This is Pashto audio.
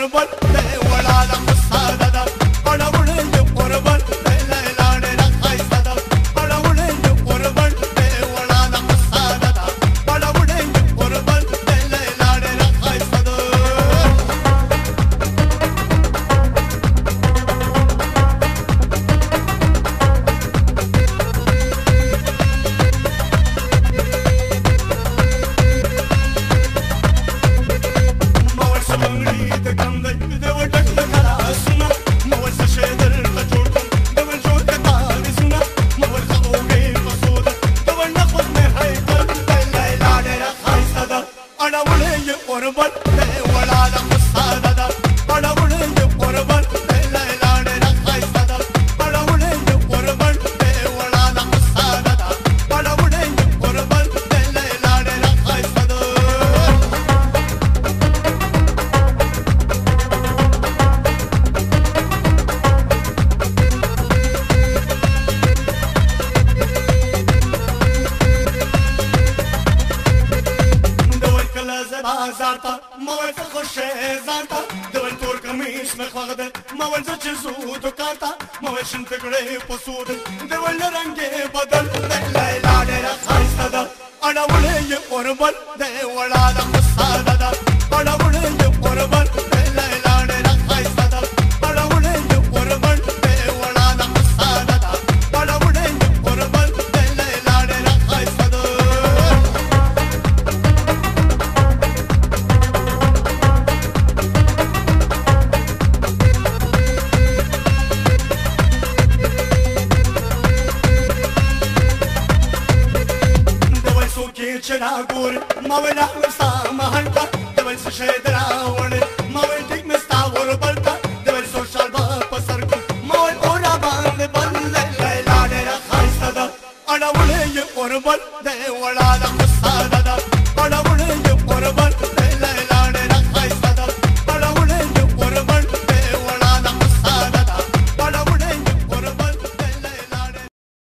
honorable. ஒரு பட்டு ஒளாத முசாததான் زدا زارتا ما ول څه خوشې زارتا د ول تور کمیش مخ وغد ما ول څه چزو د کارتا ما ول شن تګړې په سود د ول رنگې بدل د لیلا ډېر خاصه ده اړولې یې اوربل د ولا د مصاده ده شراګور ما ویلا وستا مهانتا د ول څه شه دراون ما ویل ټیک مستا ور بلتا د ول څه شال با پسر کو ما ویل اورا باندې بل لیلا ډیر خاصه ده اړه ولې اور بل دی ولا د مستاده ده